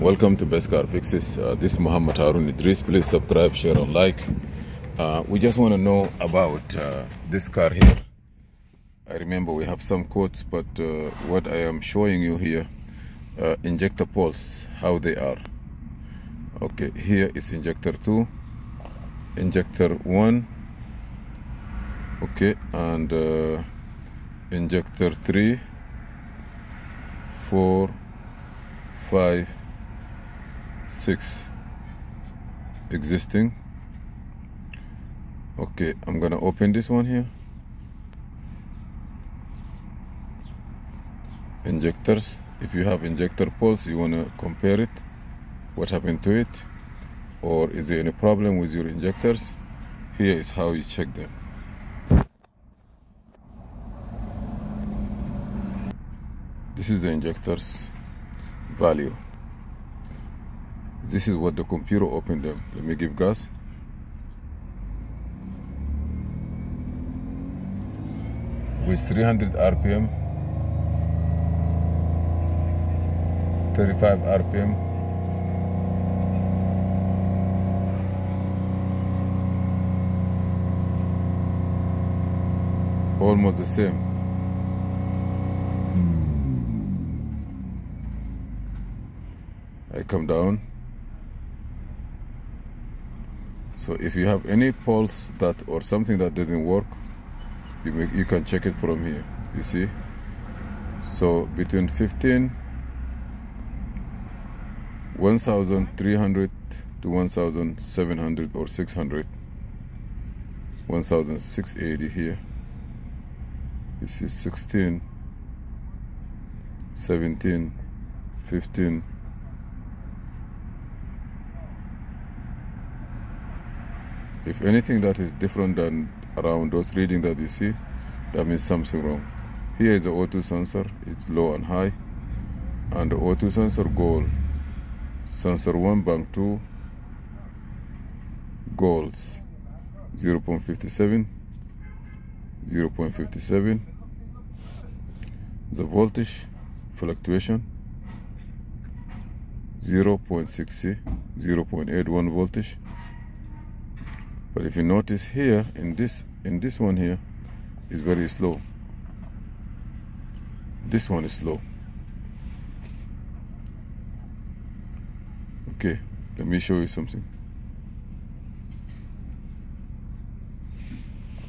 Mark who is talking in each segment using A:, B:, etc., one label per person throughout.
A: Welcome to Best Car Fixes. Uh, this is Muhammad Harun Idris. Please subscribe, share, and like. Uh, we just want to know about uh, this car here. I remember we have some quotes, but uh, what I am showing you here, uh, injector pulse, how they are. Okay, here is injector 2, injector 1, okay, and uh, injector 3, 4, 5, 6 existing. Okay I'm gonna open this one here. Injectors. If you have injector pulse you want to compare it what happened to it or is there any problem with your injectors? Here is how you check them. This is the injectors value this is what the computer opened them. Let me give gas. With 300 rpm 35 rpm almost the same. I come down so if you have any pulse that or something that doesn't work you make, you can check it from here you see? So between 15 1300 to 1700 or 600 1680 here. You see 16 17 15 if anything that is different than around those reading that you see that means something wrong. Here is the O2 sensor. It's low and high. And the O2 sensor goal sensor 1 bank 2 goals 0 0.57 0 0.57 the voltage fluctuation 0 0.60 0 0.81 voltage but if you notice here in this in this one here is very slow. This one is slow. Okay let me show you something.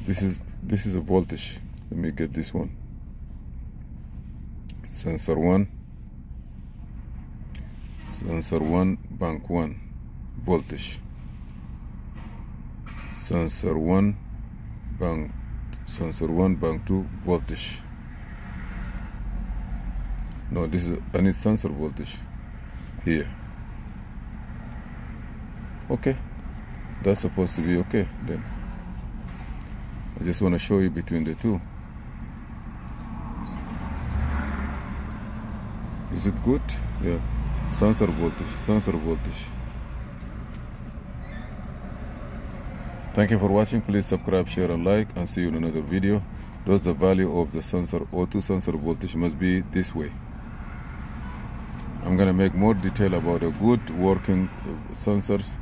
A: This is this is a voltage. Let me get this one. Sensor 1 sensor 1 bank 1 voltage sensor 1 bank sensor 1 bank 2 voltage. No this is I need sensor voltage here. Okay that's supposed to be okay then. I just want to show you between the two. Is it good? Yeah. Sensor voltage sensor voltage Thank you for watching. Please subscribe, share, and like, and see you in another video. Thus, the value of the sensor O2 sensor voltage must be this way. I'm gonna make more detail about a good working sensors,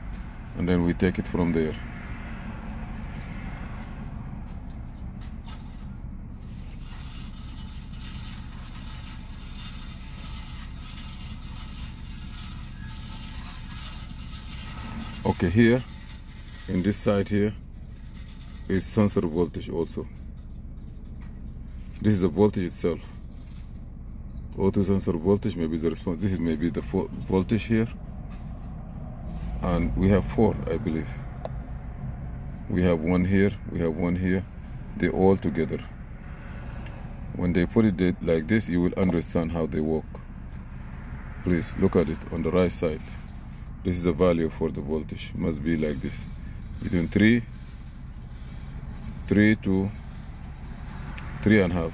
A: and then we take it from there. Okay, here in this side here is sensor voltage also. This is the voltage itself. O2 sensor voltage maybe the response. This is maybe the voltage here. And we have four I believe. We have one here we have one here. They all together. When they put it like this you will understand how they work. Please look at it on the right side. This is the value for the voltage. Must be like this between three, three to three and a half.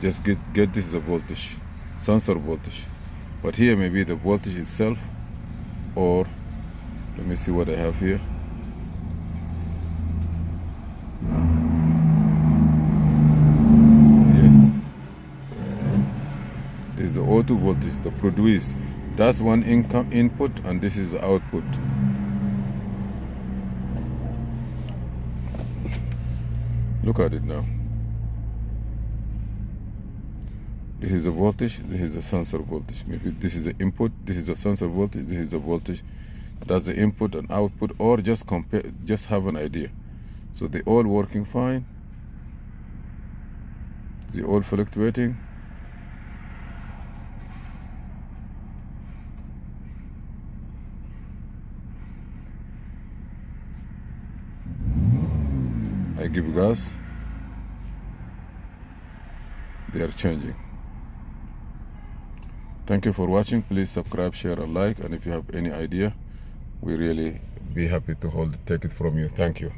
A: Just get get this the voltage, sensor voltage. But here maybe the voltage itself, or let me see what I have here. Yes. This is the O2 voltage, the produce. That's one income input and this is output. Look at it now. This is the voltage, this is the sensor voltage. Maybe this is the input, this is the sensor voltage, this is the voltage. That's the input and output, or just compare, just have an idea. So they all working fine. They all fluctuating. I give gas. They are changing. Thank you for watching. Please subscribe, share, and like. And if you have any idea, we really be happy to hold take it from you. Thank you.